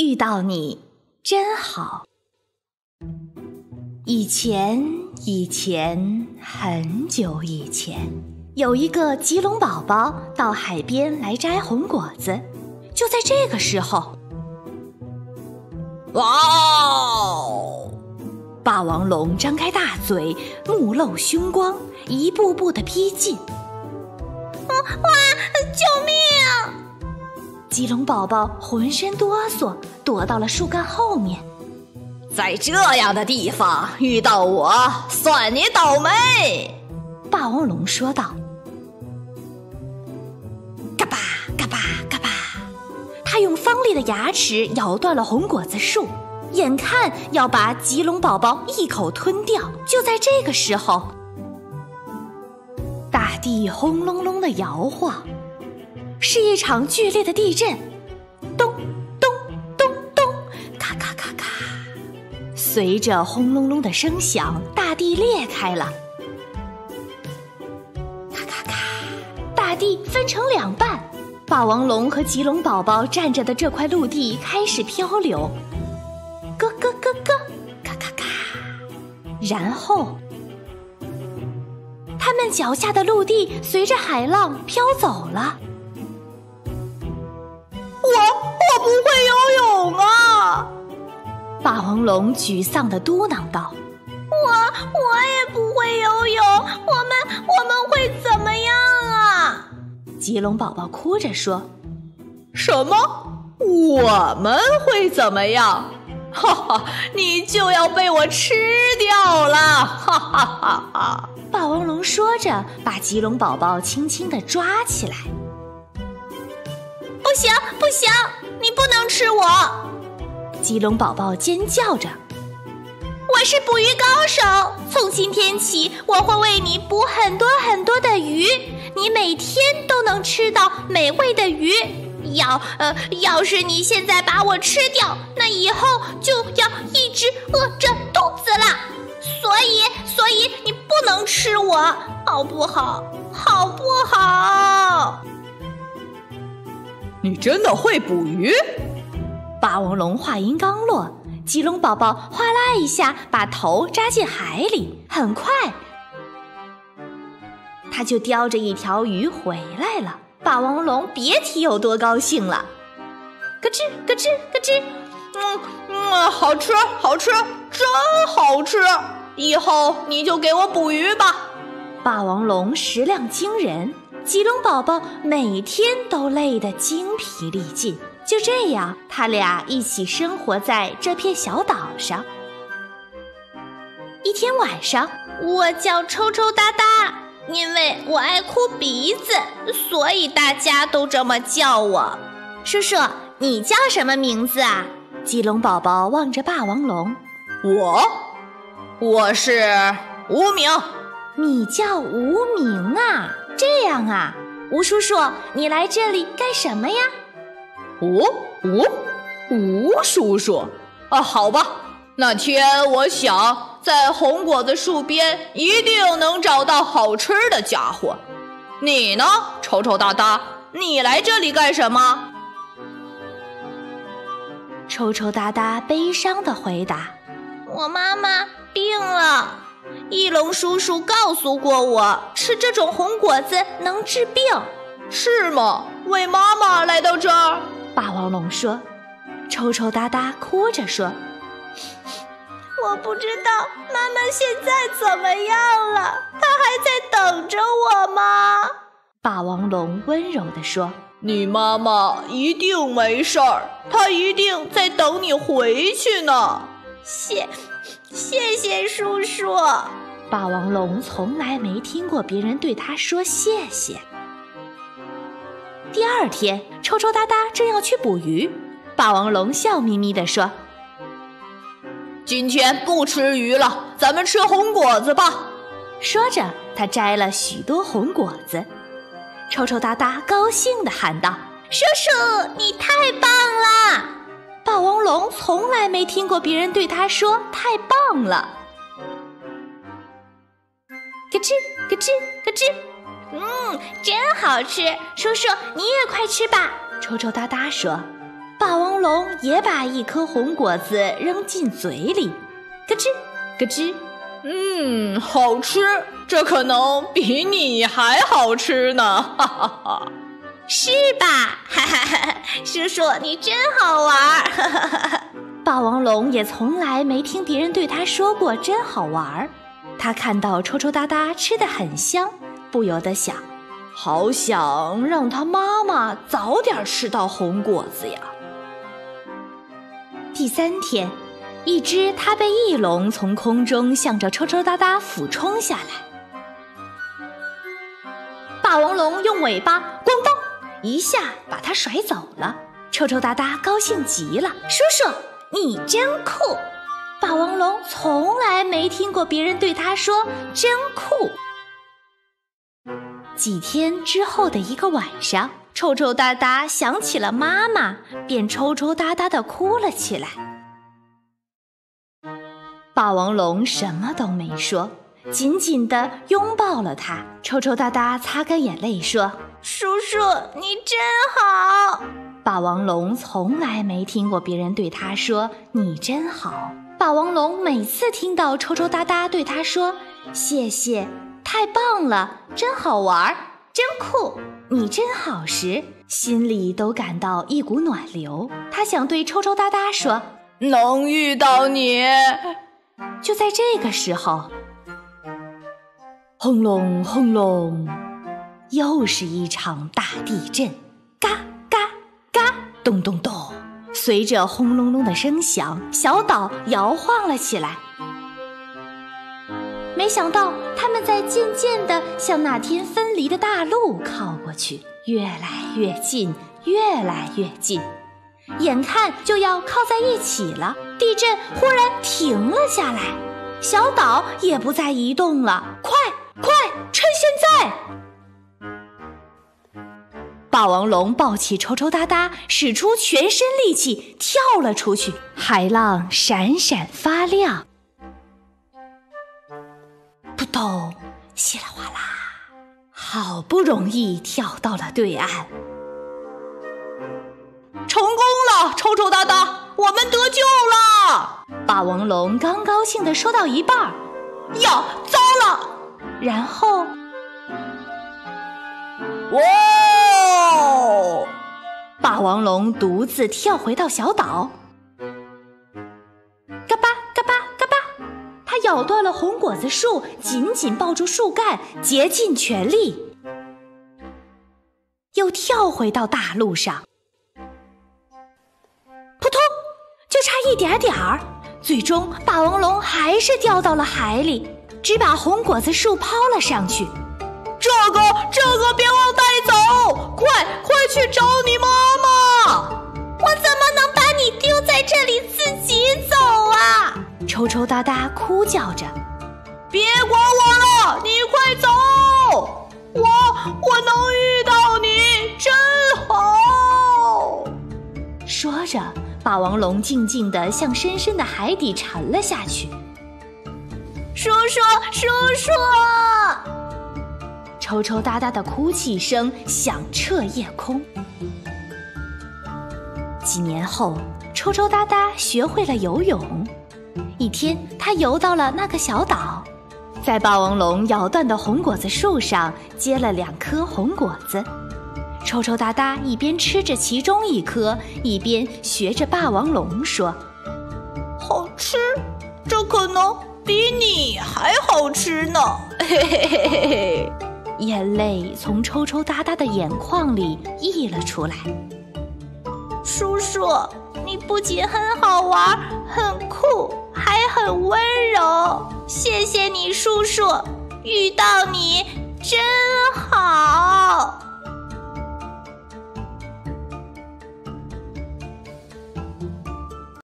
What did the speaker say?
遇到你真好。以前，以前，很久以前，有一个棘龙宝宝到海边来摘红果子。就在这个时候，哇哦！霸王龙张开大嘴，目露凶光，一步步的逼近。哇！救命！棘龙宝宝浑身哆嗦，躲到了树干后面。在这样的地方遇到我，算你倒霉。霸王龙说道。嘎巴嘎巴嘎巴，他用锋利的牙齿咬断了红果子树，眼看要把棘龙宝宝一口吞掉。就在这个时候，大地轰隆隆的摇晃。是一场剧烈的地震，咚咚咚咚，咔咔咔咔。随着轰隆隆的声响，大地裂开了，咔咔咔，大地分成两半。霸王龙和棘龙宝宝站着的这块陆地开始漂流，咯咯咯咯，咔咔咔。然后，他们脚下的陆地随着海浪飘走了。霸王龙沮丧地嘟囔道：“我我也不会游泳，我们我们会怎么样啊？”棘龙宝宝哭着说：“什么？我们会怎么样？哈哈，你就要被我吃掉了！哈哈哈哈！”霸王龙说着，把棘龙宝宝轻轻地抓起来。不行，不行！你不能吃我！棘龙宝宝尖叫着：“我是捕鱼高手，从今天起我会为你捕很多很多的鱼，你每天都能吃到美味的鱼。要呃，要是你现在把我吃掉，那以后就要一直饿着肚子了。所以，所以你不能吃我，好不好？好不好？”你真的会捕鱼？霸王龙话音刚落，棘龙宝宝哗啦一下把头扎进海里，很快他就叼着一条鱼回来了。霸王龙别提有多高兴了，咯吱咯吱咯吱，嗯嗯，好吃好吃，真好吃！以后你就给我捕鱼吧。霸王龙食量惊人。棘龙宝宝每天都累得精疲力尽，就这样，他俩一起生活在这片小岛上。一天晚上，我叫抽抽搭搭，因为我爱哭鼻子，所以大家都这么叫我。叔叔，你叫什么名字啊？棘龙宝宝望着霸王龙，我，我是无名。你叫无名啊？这样啊，吴叔叔，你来这里干什么呀？吴吴吴叔叔啊，好吧，那天我想在红果子树边一定能找到好吃的家伙。你呢，丑丑哒哒，你来这里干什么？丑丑哒哒悲伤的回答：“我妈妈病了。”翼龙叔叔告诉过我，吃这种红果子能治病，是吗？为妈妈来到这儿，霸王龙说。抽抽搭搭哭着说：“我不知道妈妈现在怎么样了，她还在等着我吗？”霸王龙温柔地说：“你妈妈一定没事儿，她一定在等你回去呢。”谢。谢谢叔叔。霸王龙从来没听过别人对他说谢谢。第二天，抽抽搭搭正要去捕鱼，霸王龙笑眯眯地说：“今天不吃鱼了，咱们吃红果子吧。”说着，他摘了许多红果子。抽抽搭搭高兴地喊道：“叔叔，你太棒了！”霸王龙从来没听过别人对他说“太棒了”。咯吱咯吱咯吱，嗯，真好吃！叔叔，你也快吃吧。抽抽搭搭说：“霸王龙也把一颗红果子扔进嘴里，咯吱咯吱，嗯，好吃，这可能比你还好吃呢，哈哈哈。是吧？哈哈哈！叔叔，你真好玩儿。霸王龙也从来没听别人对他说过“真好玩儿”。他看到抽抽搭搭吃的很香，不由得想：好想让他妈妈早点吃到红果子呀。第三天，一只他被翼龙从空中向着抽抽搭搭俯冲下来，霸王龙用尾巴咣当。一下把它甩走了，抽抽哒哒高兴极了。叔叔，你真酷！霸王龙从来没听过别人对他说“真酷”。几天之后的一个晚上，臭臭哒哒想起了妈妈，便抽抽搭搭的哭了起来。霸王龙什么都没说，紧紧地拥抱了他。抽抽搭搭擦干眼泪说。叔叔，你真好。霸王龙从来没听过别人对他说“你真好”。霸王龙每次听到抽抽搭搭对他说“谢谢，太棒了，真好玩，真酷，你真好”时，心里都感到一股暖流。他想对抽抽搭搭说：“能遇到你。”就在这个时候，轰隆轰隆。又是一场大地震，嘎嘎嘎，咚咚咚！随着轰隆隆的声响，小岛摇晃了起来。没想到，他们在渐渐地向那天分离的大陆靠过去，越来越近，越来越近，眼看就要靠在一起了。地震忽然停了下来，小岛也不再移动了。快快，趁现在！霸王龙抱起抽抽搭搭，使出全身力气跳了出去。海浪闪闪发亮，不容易跳到了对岸，成功了！抽抽搭搭，我们得救了！霸王龙刚高兴地说到一半，呀，糟了！然后，哇！霸王龙独自跳回到小岛，嘎巴嘎巴嘎巴，它咬断了红果子树，紧紧抱住树干，竭尽全力，又跳回到大陆上，扑通，就差一点点儿，最终霸王龙还是掉到了海里，只把红果子树抛了上去。这个，这个别忘带走！快，快去找你妈妈！我怎么能把你丢在这里自己走啊？抽抽搭搭哭叫着：“别管我了，你快走！我，我能遇到着，霸王龙静静地向深深的海底沉了下去。叔叔，叔叔。抽抽搭搭的哭泣声响彻夜空。几年后，抽抽搭搭学会了游泳。一天，他游到了那个小岛，在霸王龙咬断的红果子树上结了两颗红果子。抽抽搭搭一边吃着其中一颗，一边学着霸王龙说：“好吃，这可能比你还好吃呢。”嘿嘿嘿嘿嘿。眼泪从抽抽搭搭的眼眶里溢了出来。叔叔，你不仅很好玩、很酷，还很温柔。谢谢你，叔叔。遇到你